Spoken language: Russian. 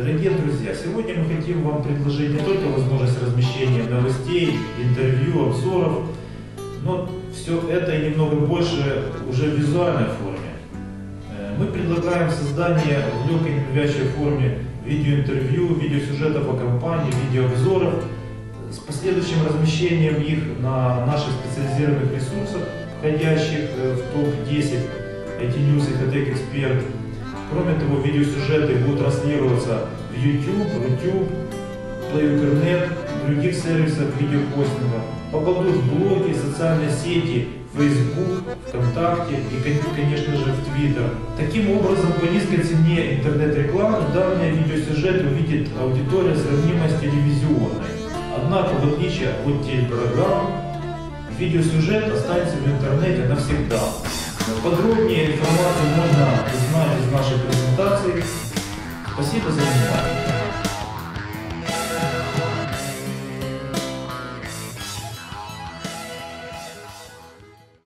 Дорогие друзья, сегодня мы хотим вам предложить не только возможность размещения новостей, интервью, обзоров, но все это и немного больше уже в визуальной форме. Э, Мы предлагаем создание в легкой ненавязчивой форме видеоинтервью, видеосюжетов о компании, видеообзоров с последующим размещением их на наших специализированных ресурсах, входящих э, в топ-10 IT News и Hotech Expert. Кроме того, видеосюжеты будут транслироваться в YouTube, YouTube, Play Internet, других сервисах видеохостинга, попадут в блоги, социальные сети, Facebook, ВКонтакте и, кон- конечно же, в Twitter. Таким образом, по низкой цене интернет-рекламы данные видеосюжеты увидит аудитория, сравнимая с телевизионной. Однако, в отличие от телепрограмм, видеосюжет останется в интернете навсегда. Подробнее информацию можно узнать из нашей презентации. Спасибо за внимание.